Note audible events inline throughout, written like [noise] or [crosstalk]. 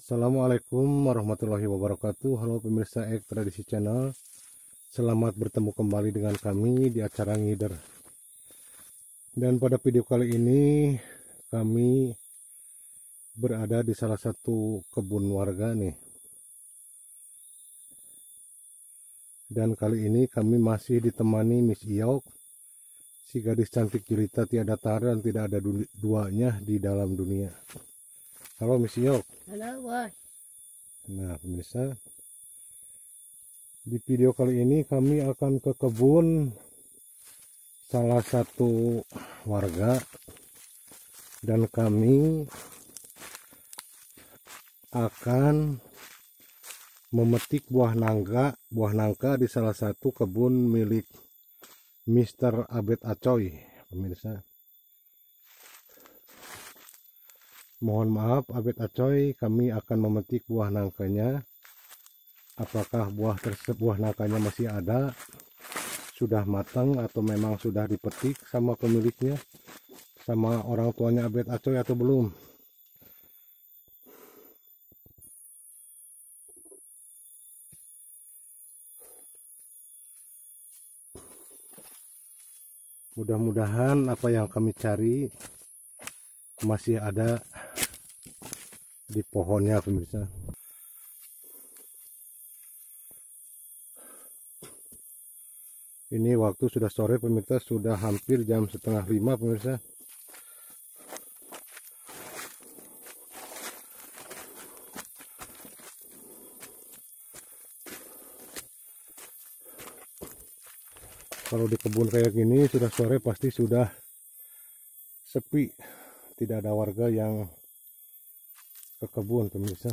Assalamualaikum warahmatullahi wabarakatuh. Halo pemirsa Ek Tradisi Channel. Selamat bertemu kembali dengan kami di acara Ngider. Dan pada video kali ini Kami berada di salah satu kebun warga nih. Dan kali ini kami masih ditemani Miss Iok Si gadis cantik jelita tiada tara dan tidak ada duanya di dalam dunia Halo Miss Iok Halo, bos. Nah, pemirsa, di video kali ini kami akan ke kebun salah satu warga dan kami akan memetik buah nangka, buah nangka di salah satu kebun milik Mr. Abed Acoy, pemirsa. Mohon maaf Abed Acoy, kami akan memetik buah nangkanya. Apakah buah tersebut buah nangkanya masih ada? Sudah matang atau memang sudah dipetik sama pemiliknya? Sama orang tuanya Abed Acoy atau belum? Mudah-mudahan apa yang kami cari masih ada di pohonnya pemirsa ini waktu sudah sore pemirsa. Sudah hampir jam setengah lima pemirsa. Kalau di kebun kayak gini sudah sore pasti sudah sepi. Tidak ada warga yang ke kebun pemirsa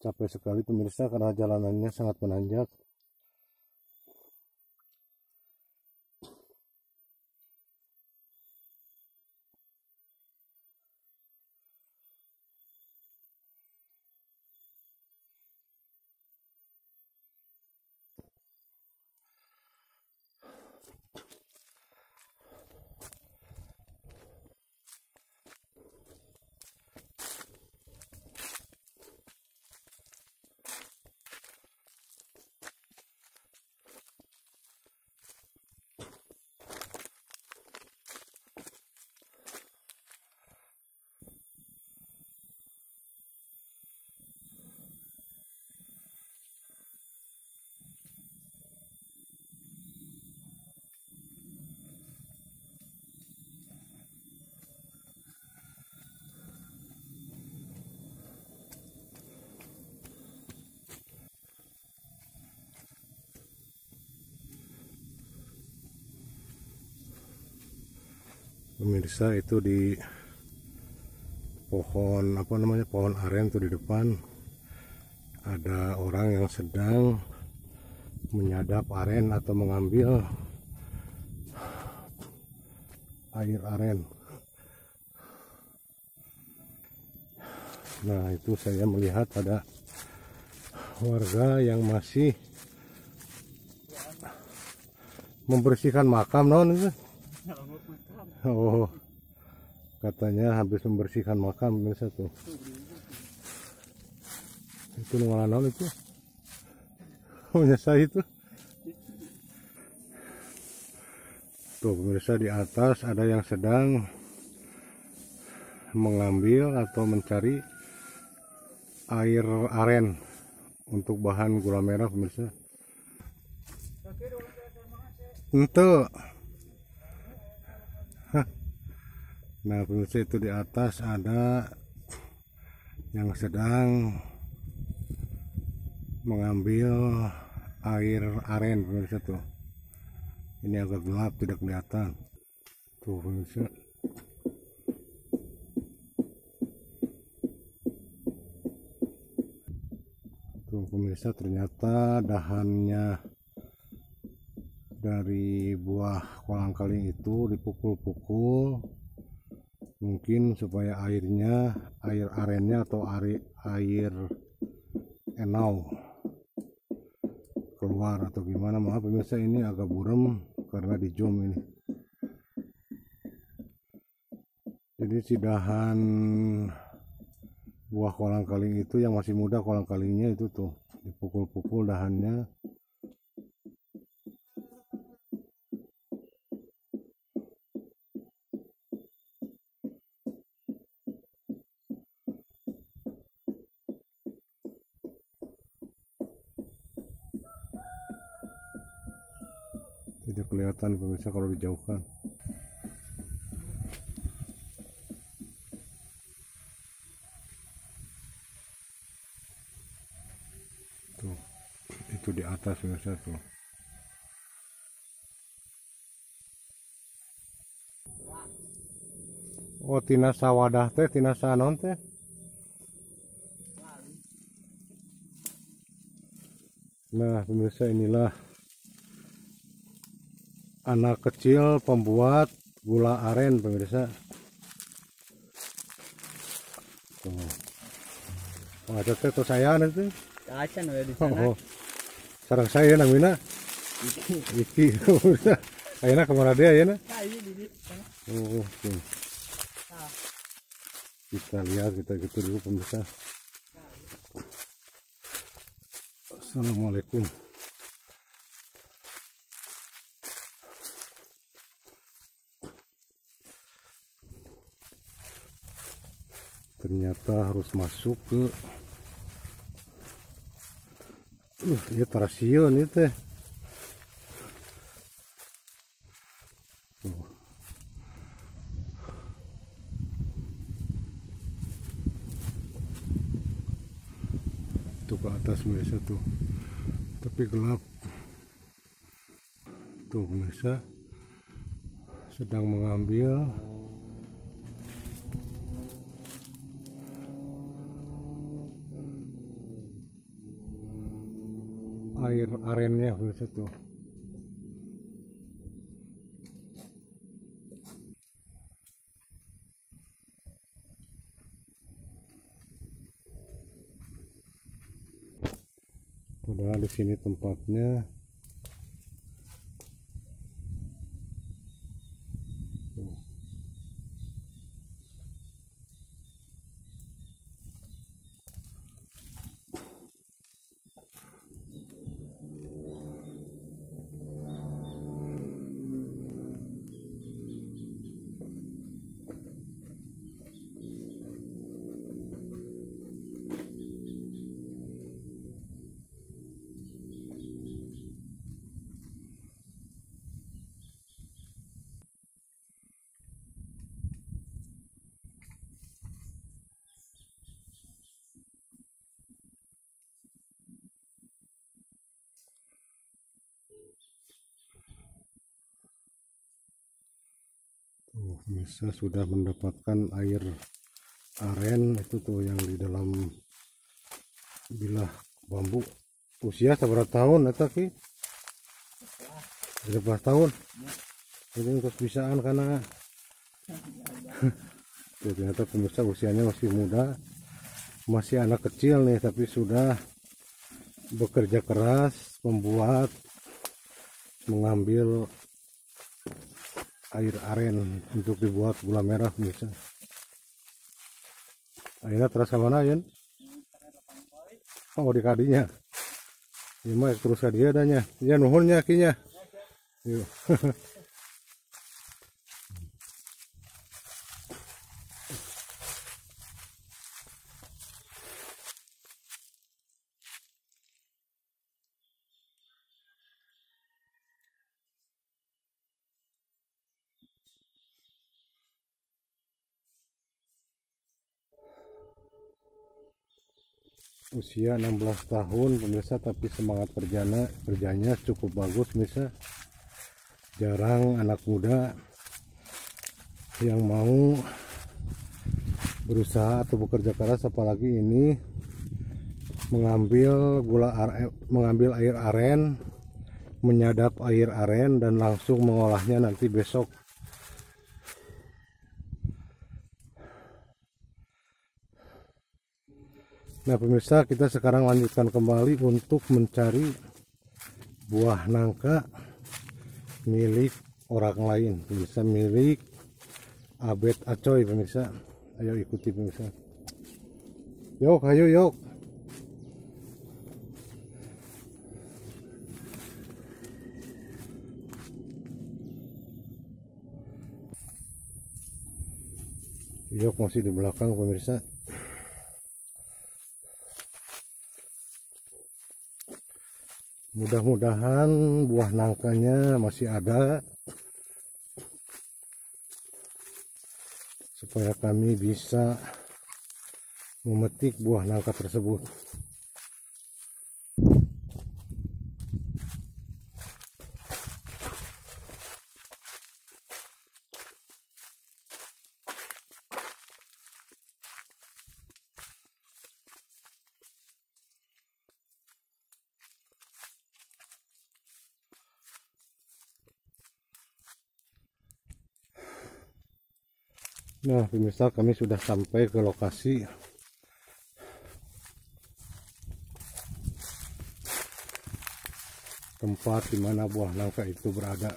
capek sekali pemirsa karena jalanannya sangat menanjak pemirsa itu di pohon apa namanya pohon aren tuh di depan. Ada orang yang sedang menyadap aren atau mengambil air aren. Nah itu saya melihat ada warga yang masih membersihkan makam non itu Oh, katanya habis membersihkan makam pemirsa tuh. Itu mana itu? Punya saya itu. Tuh pemirsa di atas ada yang sedang mengambil atau mencari air aren untuk bahan gula merah pemirsa. Untuk [laughs] Nah pemirsa itu di atas ada yang sedang mengambil air aren pemirsa tuh. Ini agak gelap tidak kelihatan. Tuh pemirsa. Tuh pemirsa ternyata dahannya dari buah kolang kaling itu dipukul-pukul mungkin supaya airnya air arennya atau air air enau keluar atau gimana. Maaf pemirsa ini agak burem karena di zoom ini. Jadi si dahan buah kolang kaling itu yang masih muda kolang kalingnya itu tuh dipukul-pukul dahannya kelihatan pemirsa kalau dijauhkan. Tuh itu di atas pemirsa tuh. Oh tina sawadah teh tina sanon teh. Nah pemirsa inilah anak kecil pembuat gula aren pemirsa tuh oh, ada tuh saya nanti Kacan ada di oh, sana. oh. sarang saya namina Iki pemirsa [laughs] Ayeuna ke mana dia ya di sana. Oh, oke. Kita lihat kita gitu dulu pemirsa. Assalamualaikum. Ternyata harus masuk ke Uh, ya tarasion itu teh. itu ke atas pemirsa tuh. Tapi gelap. Tuh pemirsa sedang mengambil air arennya pemirsa tuh padahal di sini tempatnya. Bisa sudah mendapatkan air aren itu tuh yang di dalam bilah bambu. Usia seberapa tahun eta ki? 13 tahun? Ini untuk bisaan karena tuh, [laughs] ternyata pemirsa usianya masih muda. Masih anak kecil nih tapi sudah bekerja keras membuat mengambil air aren untuk dibuat gula merah bisa akhirnya terus ke mana Yun? oh di kadinya. Ini mah terus ke dia adanya ya kinya. Yuk [laughs] usia 16 tahun pemirsa tapi semangat kerjanya kerjanya cukup bagus pemirsa. Jarang anak muda yang mau berusaha atau bekerja keras apalagi ini mengambil gula are- mengambil air aren menyadap air aren dan langsung mengolahnya nanti besok Nah pemirsa kita sekarang lanjutkan kembali untuk mencari buah nangka milik orang lain. Pemirsa milik Abed Acoy pemirsa. Ayo ikuti pemirsa. Yuk ayo yuk Yuk masih di belakang pemirsa mudah-mudahan buah nangkanya masih ada supaya kami bisa memetik buah nangka tersebut Nah, pemirsa kami sudah sampai ke lokasi tempat di mana buah nangka itu berada.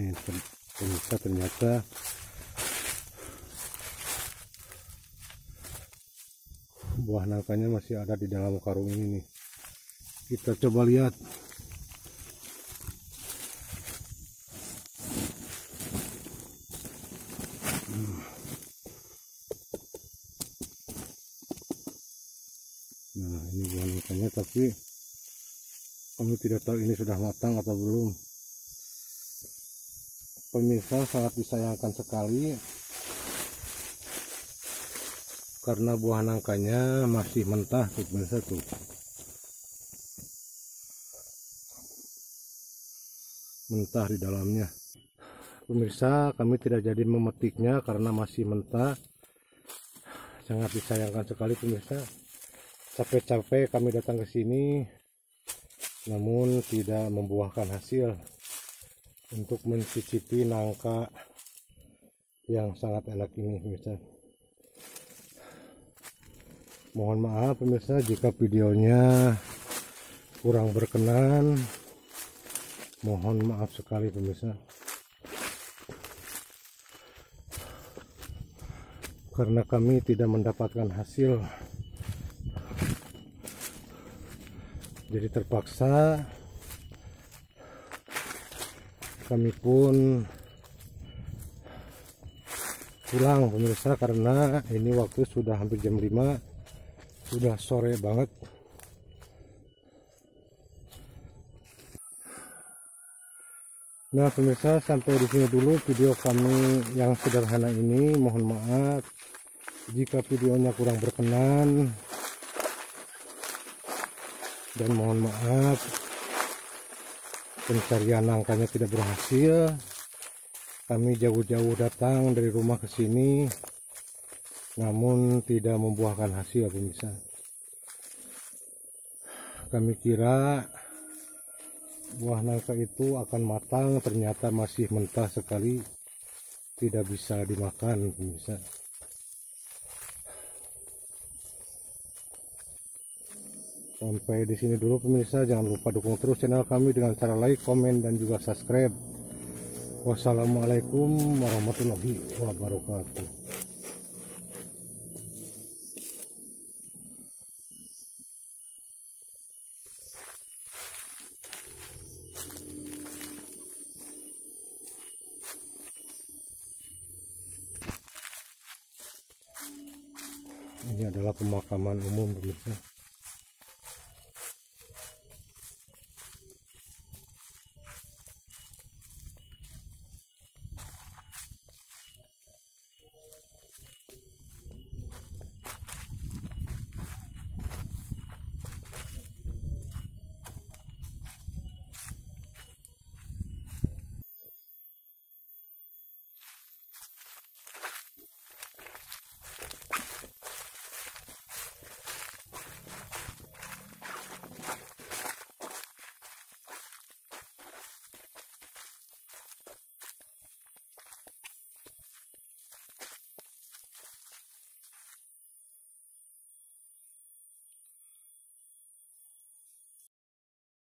Nih, pemirsa ternyata buah nangkanya masih ada di dalam karung ini nih. Kita coba lihat. Nah, ini buah nangkanya tapi kami tidak tahu ini sudah matang atau belum pemirsa sangat disayangkan sekali. Karena buah nangkanya masih mentah tuh pemirsa tuh. Mentah di dalamnya. Pemirsa kami tidak jadi memetiknya karena masih mentah. Sangat disayangkan sekali pemirsa. Capek-capek kami datang ke sini namun tidak membuahkan hasil untuk mencicipi nangka yang sangat enak ini pemirsa. Mohon maaf pemirsa jika videonya kurang berkenan. Mohon maaf sekali pemirsa. Karena kami tidak mendapatkan hasil. Jadi terpaksa kami pun pulang pemirsa karena ini waktu sudah hampir jam 5 sudah sore banget. Nah pemirsa sampai di sini dulu video kami yang sederhana ini. Mohon maaf jika videonya kurang berkenan. Dan mohon maaf pencarian nangkanya tidak berhasil. Kami jauh-jauh datang dari rumah ke sini namun tidak membuahkan hasil pemirsa kami kira buah nangka itu akan matang ternyata masih mentah sekali tidak bisa dimakan pemirsa sampai di sini dulu pemirsa. Jangan lupa dukung terus channel kami dengan cara like komen dan juga subscribe. Wassalamualaikum warahmatullahi wabarakatuh. Ini adalah pemakaman umum pemirsa